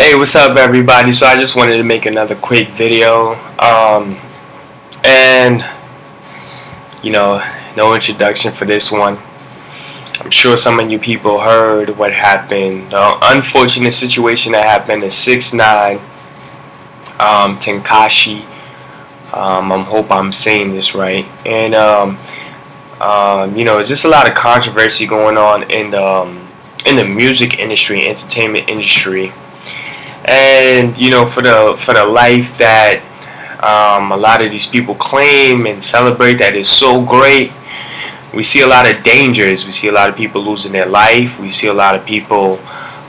Hey, what's up, everybody? So I just wanted to make another quick video, um, and you know, no introduction for this one. I'm sure some of you people heard what happened. The unfortunate situation that happened to Six Nine, um, Tekashi. Um, I hope I'm saying this right, and um, um, you know, it's just a lot of controversy going on in the um, in the music industry, entertainment industry and you know for the for the life that um, a lot of these people claim and celebrate that is so great we see a lot of dangers. We see a lot of people losing their life. We see a lot of people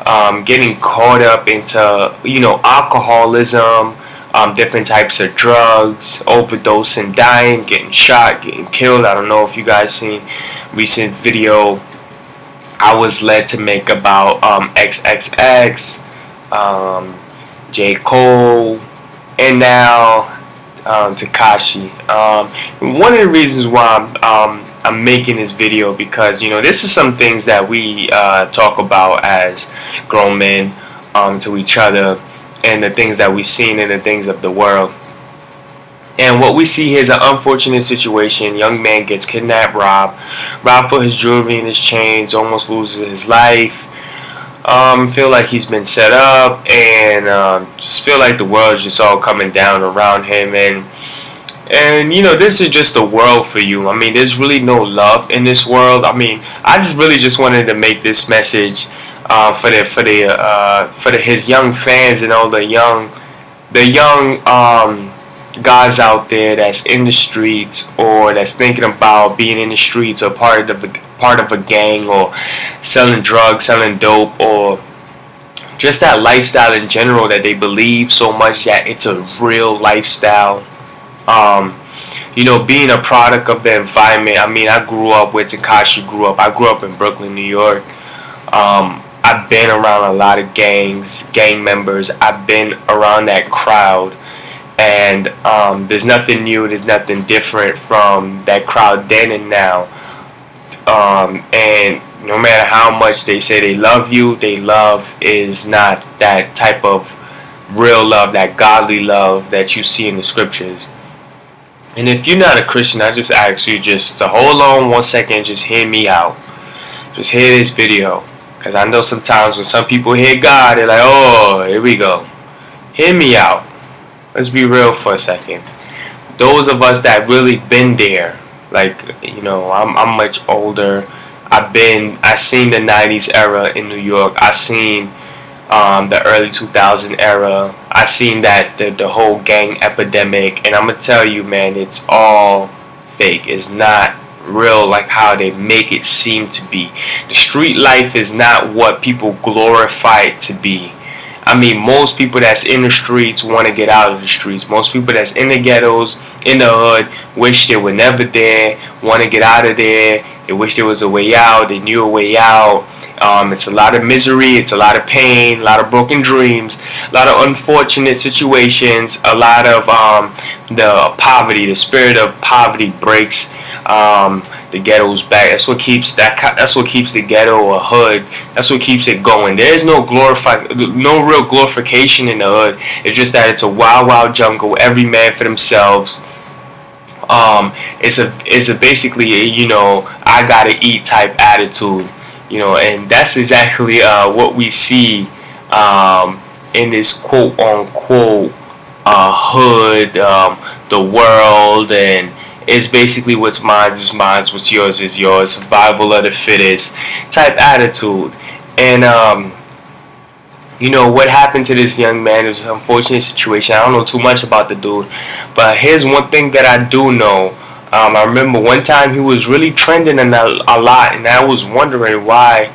um, getting caught up into you know alcoholism um, different types of drugs overdosing dying getting shot getting killed. I don't know if you guys seen recent video I was led to make about um, XXX um, J. Cole, and now um, Tekashi. Um, one of the reasons why I'm, um, I'm making this video because you know this is some things that we uh, talk about as grown men um, to each other, and the things that we've seen in the things of the world. And what we see here is an unfortunate situation. Young man gets kidnapped, robbed, robbed for his jewelry and his chains, almost loses his life um, feel like he's been set up and um, just feel like the world's just all coming down around him and and you know this is just the world for you. I mean there's really no love in this world. I mean i just really just wanted to make this message uh, for the for the uh, for the his young fans and all the young the young um, guys out there that's in the streets or that's thinking about being in the streets or part of the part of a gang or selling drugs, selling dope or just that lifestyle in general that they believe so much that it's a real lifestyle. Um, you know, being a product of the environment. I mean, I grew up where Tekashi grew up. I grew up in Brooklyn, New York. Um, I've been around a lot of gangs, gang members. I've been around that crowd and um, there's nothing new, there's nothing different from that crowd then and now. Um, and no matter how much they say they love you, they love is not that type of real love, that godly love that you see in the scriptures. And if you're not a Christian, I just ask you just to hold on one second, just hear me out. Just hear this video. Because I know sometimes when some people hear God, they're like, oh, here we go. Hear me out let's be real for a second. Those of us that really been there, like you know, I'm I'm much older. I've been I seen the '90s era in New York. I seen um, the early 2000 era. I seen that the the whole gang epidemic, and I'm gonna tell you, man, it's all fake. It's not real like how they make it seem to be. The street life is not what people glorify it to be. I mean, most people that's in the streets want to get out of the streets. Most people that's in the ghettos, in the hood, wish they were never there, want to get out of there. They wish there was a way out. They knew a way out. Um, it's a lot of misery, it's a lot of pain, a lot of broken dreams, a lot of unfortunate situations, a lot of um, the poverty, the spirit of poverty breaks um, the ghetto's back. That's what keeps that. That's what keeps the ghetto a hood. That's what keeps it going. There's no glorify, no real glorification in the hood. It's just that it's a wild, wild jungle. Every man for themselves. Um, it's a, it's a basically a, you know, I gotta eat type attitude. You know, and that's exactly uh, what we see um, in this quote unquote uh, hood, um, the world, and is basically what's mine is mine, what's yours is yours, survival of the fittest type attitude. And um, you know what happened to this young man is an unfortunate situation. I don't know too much about the dude, but here's one thing that I do know. Um, I remember one time he was really trending a, a lot, and I was wondering why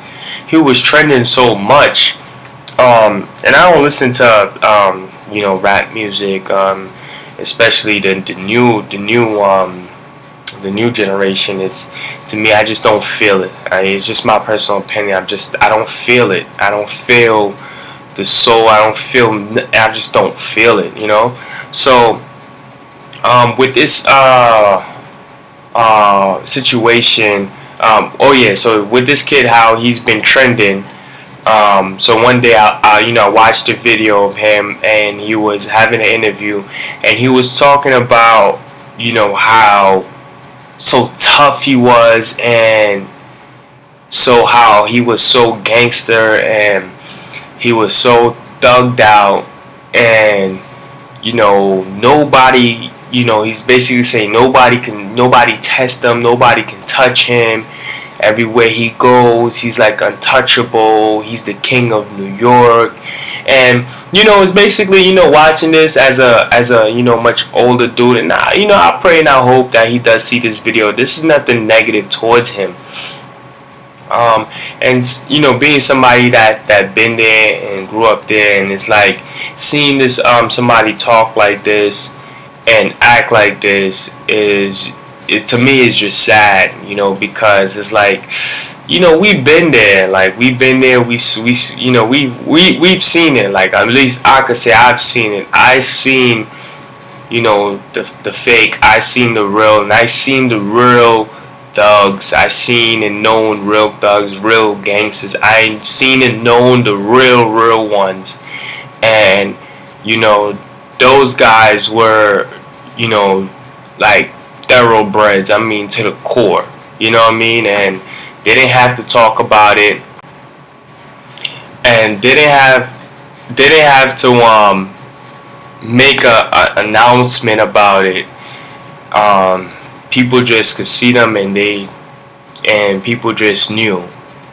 he was trending so much. Um, and I don't listen to um, you know rap music. Um, especially the, the new the new um the new generation is to me I just don't feel it. I, it's just my personal opinion. I'm just I don't feel it. I don't feel the soul. I don't feel. I just don't feel it. You know. So um, with this uh, uh, situation, um, oh yeah. So with this kid, how he's been trending. Um, so one day, I, I, you know, I watched a video of him, and he was having an interview, and he was talking about, you know, how so tough he was, and so how he was so gangster, and he was so thugged out, and you know, nobody, you know, he's basically saying nobody can, nobody test him, nobody can touch him Everywhere he goes, he's like untouchable. He's the king of New York. And you know, it's basically you know watching this as a as a you know much older dude, and I, you know I pray and I hope that he does see this video. This is nothing negative towards him. Um, and you know, being somebody that that been there and grew up there, and it's like seeing this um somebody talk like this and act like this is it, to me it's just sad, you know, because it's like, you know, we've been there. Like we've been there. We we you know we we we've seen it. Like at least I could say I've seen it. I've seen, you know, the the fake. I seen the real, and I seen the real thugs. I seen and known real thugs, real gangsters. I seen and known the real real ones, and you know, those guys were, you know, like thoroughbreds. I mean, to the core. You know what I mean? And they didn't have to talk about it, and they didn't have didn't have to um make a, a announcement about it. Um, people just could see them, and they and people just knew,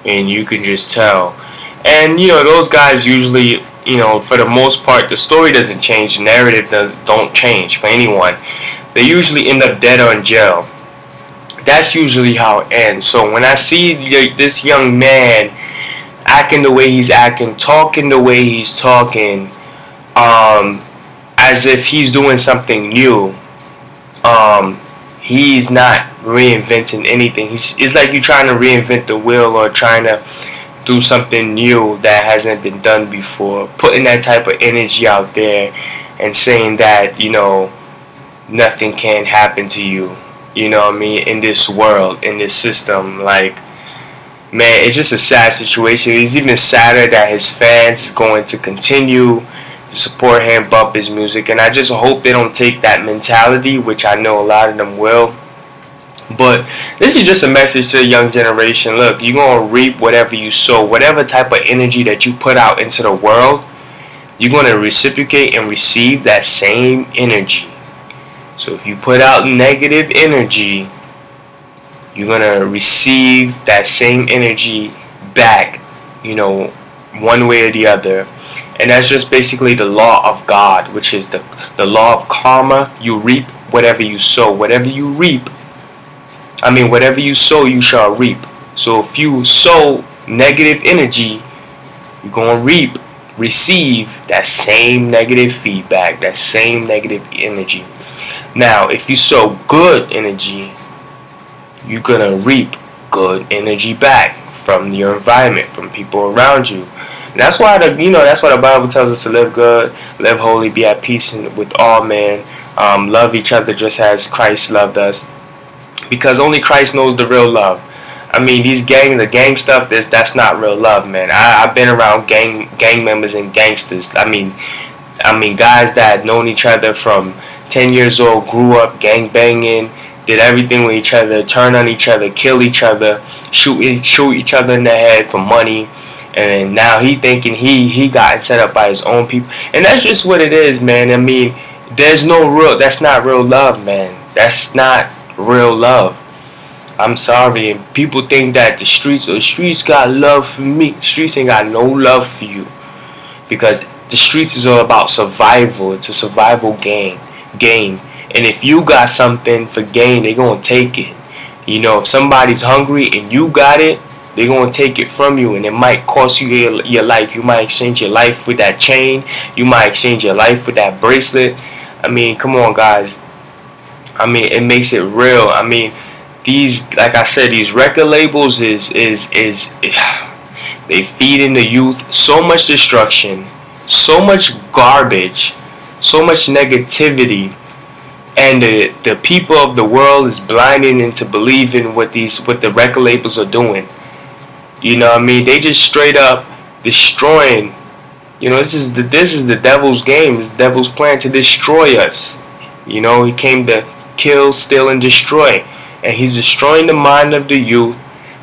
and you can just tell. And you know, those guys usually you know, for the most part, the story doesn't change, the narrative does, don't change for anyone they usually end up dead or in jail. That's usually how it ends. So when I see this young man acting the way he's acting, talking the way he's talking, um, as if he's doing something new, um, he's not reinventing anything. He's, it's like you're trying to reinvent the wheel or trying to do something new that hasn't been done before. Putting that type of energy out there and saying that, you know, nothing can happen to you. You know what I mean? In this world, in this system, like man, it's just a sad situation. It's even sadder that his fans going to continue to support him, bump his music, and I just hope they don't take that mentality, which I know a lot of them will. But this is just a message to the young generation. Look, you're gonna reap whatever you sow, whatever type of energy that you put out into the world, you're gonna reciprocate and receive that same energy. So if you put out negative energy, you're going to receive that same energy back, you know, one way or the other. And that's just basically the law of God, which is the, the law of karma. You reap whatever you sow. Whatever you reap, I mean, whatever you sow, you shall reap. So if you sow negative energy, you're going to reap, receive that same negative feedback, that same negative energy. Now, if you sow good energy, you're gonna reap good energy back from your environment, from people around you. And that's why the you know that's why the Bible tells us to live good, live holy, be at peace with all men, um, love each other just as Christ loved us. Because only Christ knows the real love. I mean, these gang, the gang stuff, this that's not real love, man. I, I've been around gang gang members and gangsters. I mean, I mean guys that known each other from 10 years old, grew up gang banging, did everything with each other, turn on each other, kill each other, shoot shoot each other in the head for money. And now he thinking he he got set up by his own people. And that's just what it is, man. I mean, there's no real that's not real love, man. That's not real love. I'm sorry. And People think that the streets or the streets got love for me. The streets ain't got no love for you. Because the streets is all about survival. It's a survival game gain. And if you got something for gain, they're going to take it. You know, if somebody's hungry and you got it, they're going to take it from you and it might cost you your, your life. You might exchange your life with that chain. You might exchange your life with that bracelet. I mean, come on, guys. I mean, it makes it real. I mean, these, like I said, these record labels is, is, is, they feed in the youth so much destruction, so much garbage so much negativity and the, the people of the world is blinding into believing what these what the record labels are doing. You know what I mean? They just straight up destroying. You know, this is the this is the devil's game. This devil's plan to destroy us. You know, he came to kill, steal, and destroy, and he's destroying the mind of the youth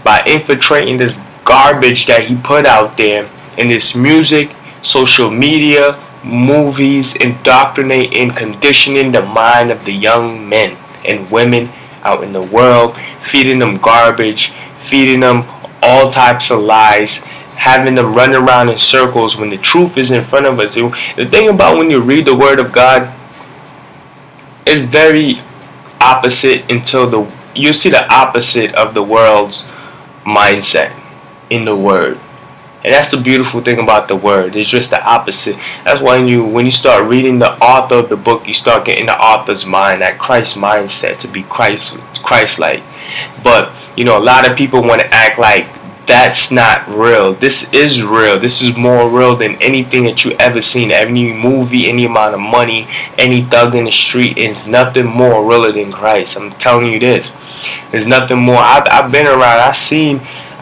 by infiltrating this garbage that he put out there in this music, social media, movies, indoctrinating, conditioning the mind of the young men and women out in the world, feeding them garbage, feeding them all types of lies, having them run around in circles when the truth is in front of us. The thing about when you read the Word of God is very opposite until the you see the opposite of the world's mindset in the Word. And that's the beautiful thing about the word. It's just the opposite. That's why when you when you start reading the author of the book, you start getting the author's mind, that Christ mindset to be Christ Christ like. But you know, a lot of people want to act like that's not real. This is real. This is more real than anything that you ever seen. Any movie, any amount of money, any thug in the street is nothing more realer than Christ. I'm telling you this. There's nothing more. I've, I've been around. I've seen.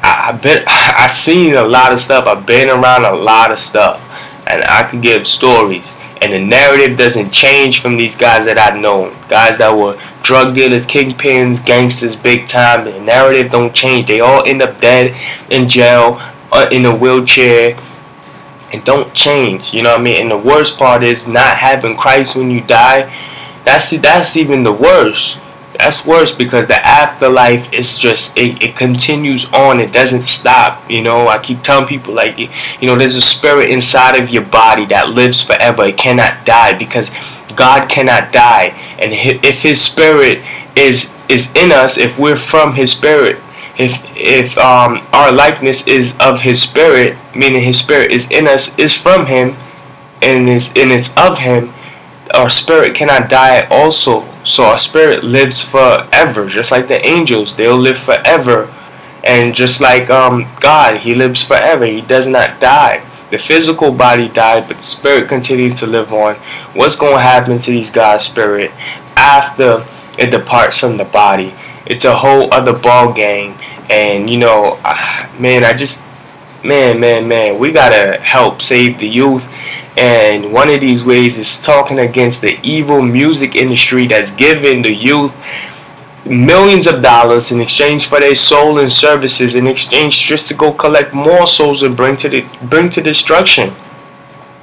I, have been. I've seen a lot of stuff. I've been around a lot of stuff, and I can give stories and the narrative doesn't change from these guys that I've known. Guys that were drug dealers, kingpins, gangsters, big time. The narrative don't change. They all end up dead in jail, uh, in a wheelchair, and don't change. You know what I mean? And the worst part is not having Christ when you die. That's that's even the worst that's worse because the afterlife is just it, it continues on. It doesn't stop you know? I keep telling people like you know there's a spirit inside of your body that lives forever. It cannot die because god cannot die. And if his spirit is is in us if we're from his spirit if if um, our likeness is of his spirit meaning his spirit is in us is from him and is and it's of him our spirit cannot die also so our spirit lives forever, just like the angels. They'll live forever. And just like um, God, He lives forever. He does not die. The physical body died, but the spirit continues to live on. What's going to happen to these God's spirit after it departs from the body? It's a whole other ball game. And, you know, man, I just, man, man, man, we got to help save the youth and one of these ways is talking against the evil music industry that's giving the youth millions of dollars in exchange for their soul and services in exchange just to go collect more souls and bring to the bring to destruction.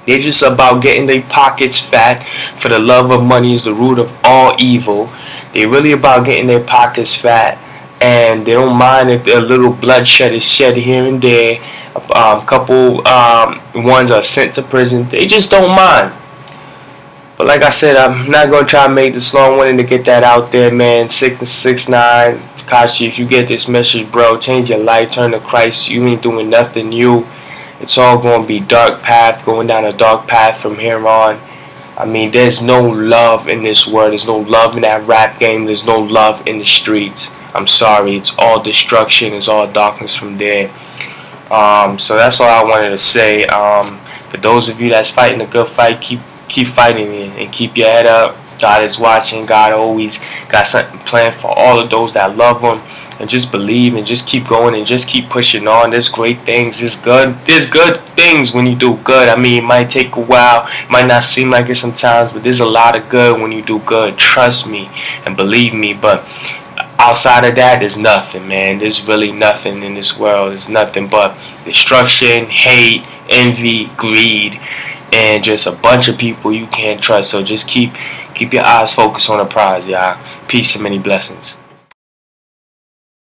They're just about getting their pockets fat for the love of money is the root of all evil. They're really about getting their pockets fat and they don't mind if a little bloodshed is shed here and there a um, couple um, ones are sent to prison. They just don't mind. But like I said, I'm not gonna try to make this long. Wanting to get that out there, man. Six six nine, Kashi. If you get this message, bro, change your life, turn to Christ. You ain't doing nothing new. It's all gonna be dark path, going down a dark path from here on. I mean, there's no love in this world. There's no love in that rap game. There's no love in the streets. I'm sorry. It's all destruction. It's all darkness from there. Um, so that's all I wanted to say. Um, for those of you that's fighting a good fight, keep keep fighting it and keep your head up. God is watching. God always got something planned for all of those that love Him. And just believe and just keep going and just keep pushing on. There's great things. There's good. There's good things when you do good. I mean, it might take a while. It might not seem like it sometimes, but there's a lot of good when you do good. Trust me and believe me. But outside of that, there's nothing, man. There's really nothing in this world. There's nothing but destruction, hate, envy, greed, and just a bunch of people you can't trust. So just keep keep your eyes focused on the prize, y'all. Peace and many blessings.